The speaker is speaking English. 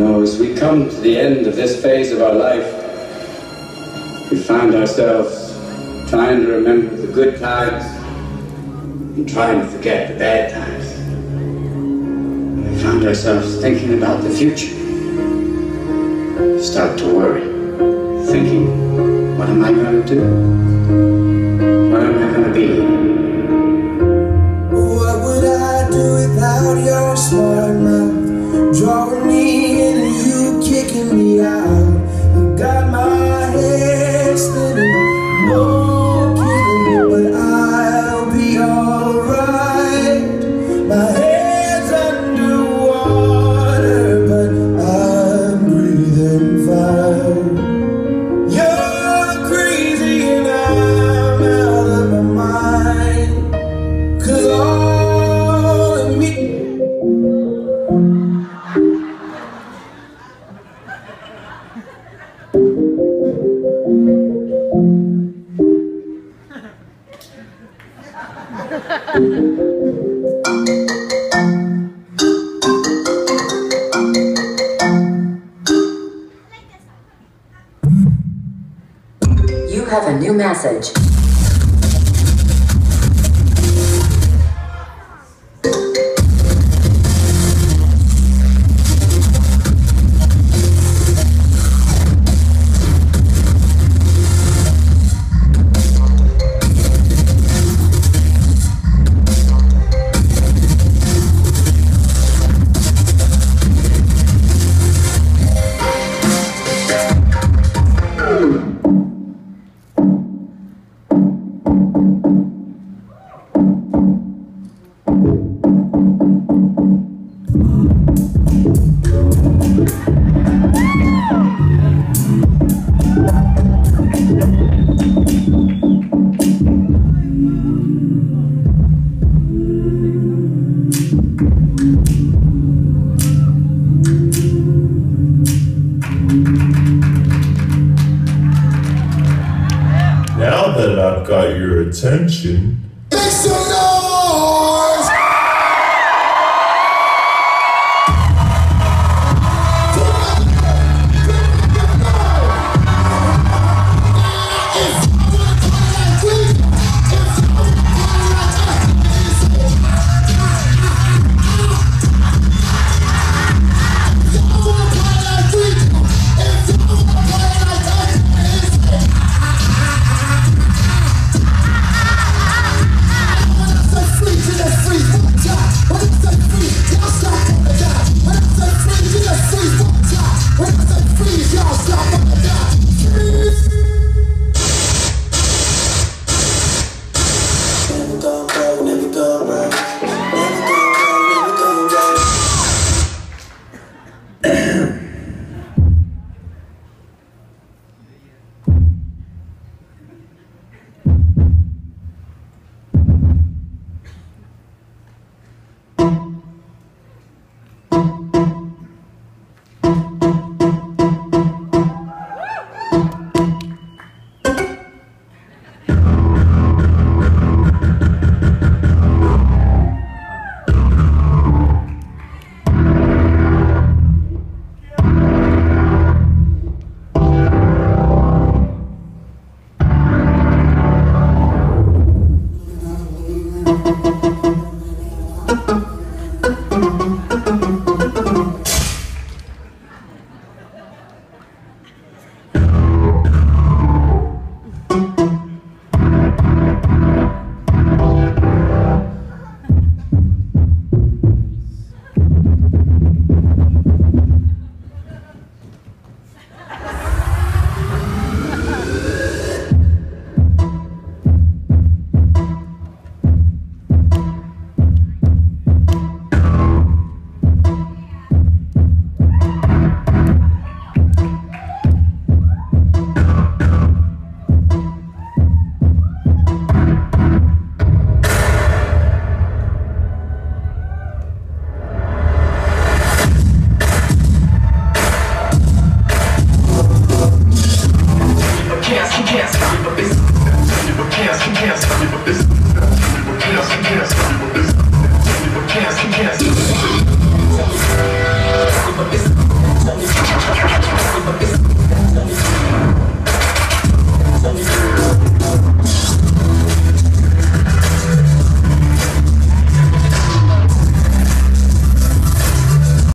as we come to the end of this phase of our life, we find ourselves trying to remember the good times and trying to forget the bad times. We found ourselves thinking about the future. We start to worry, thinking, what am I going to do? What am I going to be? Drawing me in and you kicking me out. You got my You have a new message. That I've got your attention!